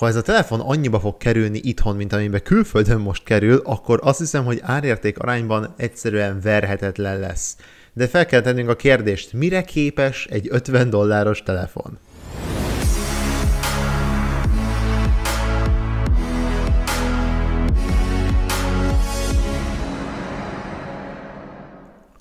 Ha ez a telefon annyiba fog kerülni itthon, mint amiben külföldön most kerül, akkor azt hiszem, hogy árérték arányban egyszerűen verhetetlen lesz. De fel kell tennünk a kérdést, mire képes egy 50 dolláros telefon?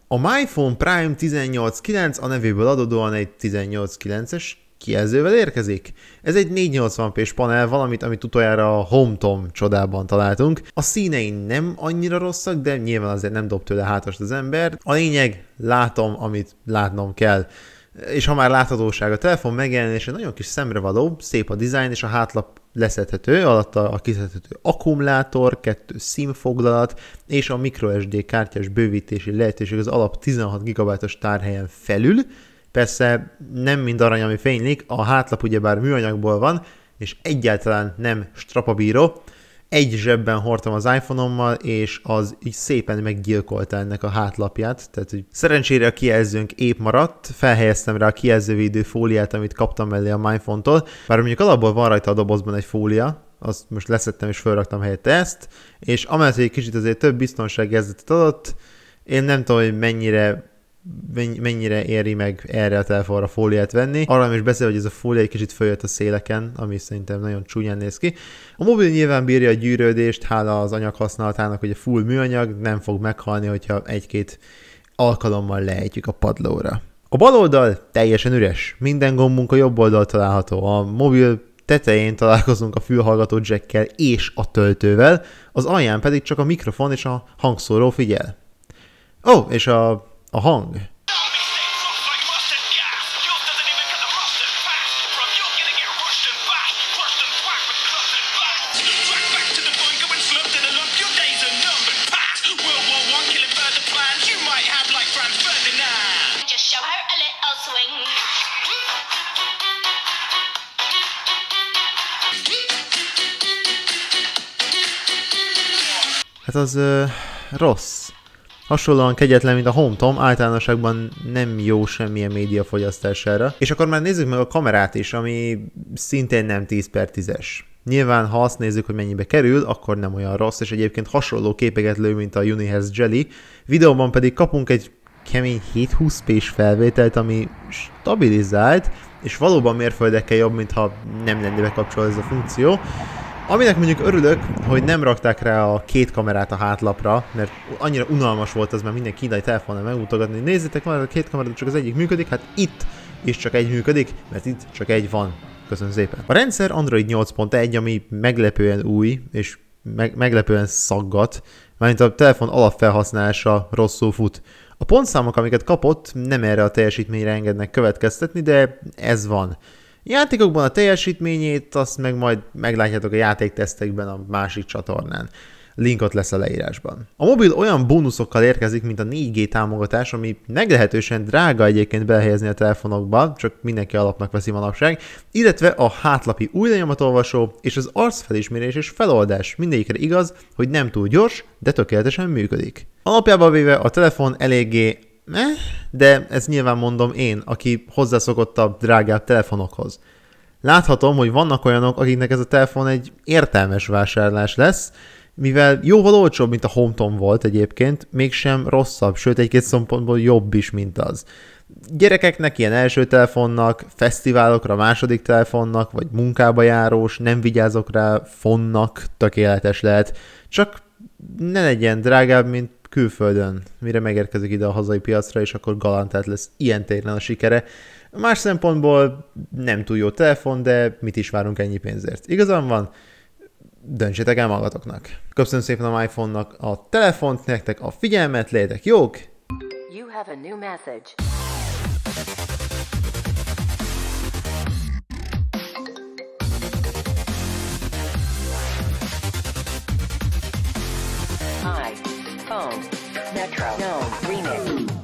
A MyPhone Prime 18.9 a nevéből adódóan egy 18.9-es kijelzővel érkezik. Ez egy 480p-s panel, valamit, amit utoljára a HomeTom csodában találtunk. A színei nem annyira rosszak, de nyilván azért nem dob tőle hátast az ember. A lényeg, látom, amit látnom kell és ha már láthatóság, a telefon megjelenése nagyon kis szemrevaló, szép a dizájn, és a hátlap leszedhető, alatta a kiszedhető akkumulátor, kettő színfoglalat, és a microSD kártyás bővítési lehetőség az alap 16 GB-os tárhelyen felül. Persze nem mind arany, ami fénylik, a hátlap ugyebár műanyagból van, és egyáltalán nem strapabíró, egy zsebben hordtam az iPhone-ommal, és az így szépen meggyilkolta ennek a hátlapját. Tehát, hogy szerencsére a kijelzőnk épp maradt, felhelyeztem rá a kijelzővédő fóliát, amit kaptam mellé a MyPhone-tól, bár mondjuk alapból van rajta a dobozban egy fólia, azt most leszettem és felraktam helyette ezt, és amellett, hogy egy kicsit azért több biztonsági érzetet adott, én nem tudom, hogy mennyire mennyire éri meg erre a telefonra fóliát venni. Arra is beszél, hogy ez a fólia egy kicsit följött a széleken, ami szerintem nagyon csúnyán néz ki. A mobil nyilván bírja a gyűrődést, hála az anyag használatának, hogy a full műanyag nem fog meghalni, hogyha egy-két alkalommal lejtjük a padlóra. A bal oldal teljesen üres, minden gombunk a jobb oldal található. A mobil tetején találkozunk a fülhallgató jackkel és a töltővel, az alján pedig csak a mikrofon és a hangszóró figyel. Ó, oh, és a a hang. Hát az uh, rossz. Hasonlóan kegyetlen, mint a HomeTom, általánosságban nem jó semmilyen média fogyasztására. És akkor már nézzük meg a kamerát is, ami szintén nem 10 per 10-es. Nyilván, ha azt nézzük, hogy mennyibe kerül, akkor nem olyan rossz, és egyébként hasonló képeket lő, mint a Unihez Jelly. Videóban pedig kapunk egy kemény 720p-s felvételt, ami stabilizált, és valóban mérföldekkel jobb, mintha nem lenne bekapcsolva ez a funkció. Aminek mondjuk örülök, hogy nem rakták rá a két kamerát a hátlapra, mert annyira unalmas volt az, mert minden kínai telefonnal megmutogatni. Nézzétek, van a két kamera, csak az egyik működik, hát itt is csak egy működik, mert itt csak egy van. Köszönöm szépen. A rendszer Android 8.1, ami meglepően új, és meg- meglepően szaggat, mert a telefon alapfelhasználása rosszul fut. A pontszámok, amiket kapott, nem erre a teljesítményre engednek következtetni, de ez van. Játékokban a teljesítményét, azt meg majd meglátjátok a játéktesztekben a másik csatornán. Linkot lesz a leírásban. A mobil olyan bónuszokkal érkezik, mint a 4G támogatás, ami meglehetősen drága egyébként behelyezni a telefonokba, csak mindenki alapnak veszi manapság, illetve a hátlapi új lenyomatolvasó és az arcfelismerés és feloldás mindegyikre igaz, hogy nem túl gyors, de tökéletesen működik. Alapjában véve a telefon eléggé eh, de ez nyilván mondom én, aki hozzászokottabb, drágább telefonokhoz. Láthatom, hogy vannak olyanok, akiknek ez a telefon egy értelmes vásárlás lesz, mivel jóval olcsóbb, mint a HomeTom volt egyébként, mégsem rosszabb, sőt egy-két szempontból jobb is, mint az. Gyerekeknek ilyen első telefonnak, fesztiválokra második telefonnak, vagy munkába járós, nem vigyázok rá, fonnak tökéletes lehet. Csak ne legyen drágább, mint külföldön, mire megérkezik ide a hazai piacra, és akkor galantát lesz ilyen téren a sikere. Más szempontból nem túl jó telefon, de mit is várunk ennyi pénzért. Igazán van? Döntsétek el magatoknak. Köszönöm szépen a iPhone-nak a telefont, nektek a figyelmet, létek jók! You have a new message. phone. No. Remix.